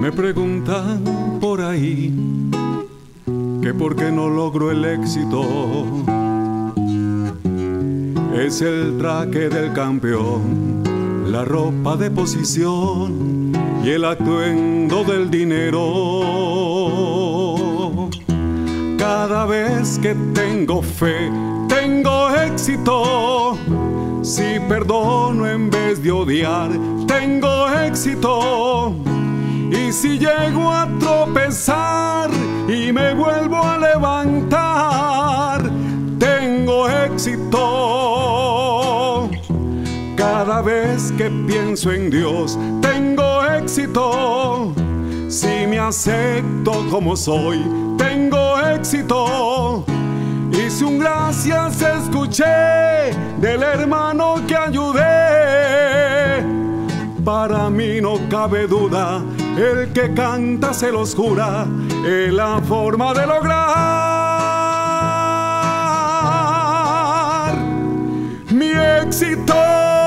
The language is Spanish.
Me preguntan por ahí que por qué no logro el éxito. Es el traje del campeón, la ropa de posición y el atuendo del dinero. Cada vez que tengo fe, tengo éxito. Si perdono en vez de odiar, tengo éxito. Y si llego a tropezar y me vuelvo a levantar, tengo éxito. Cada vez que pienso en Dios, tengo éxito. Si me acepto como soy, tengo éxito. Y si un gracias escuché del hermano que ayudé, para mí no cabe duda, el que canta se los jura, es la forma de lograr mi éxito.